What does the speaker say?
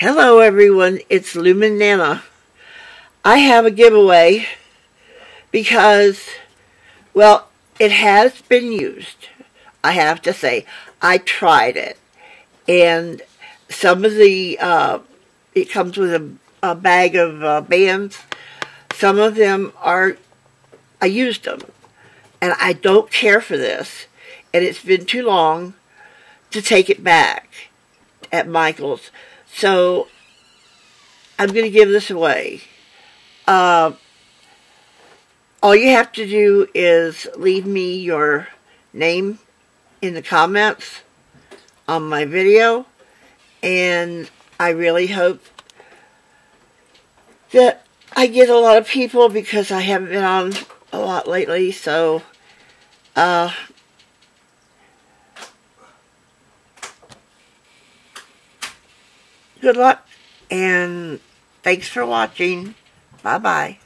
Hello everyone, it's Lumen Nana. I have a giveaway because, well, it has been used. I have to say, I tried it. And some of the, uh, it comes with a, a bag of uh, bands. Some of them are, I used them. And I don't care for this. And it's been too long to take it back at Michael's. So I'm going to give this away. Uh, all you have to do is leave me your name in the comments on my video. And I really hope that I get a lot of people because I haven't been on a lot lately. So, uh, good luck and thanks for watching. Bye-bye.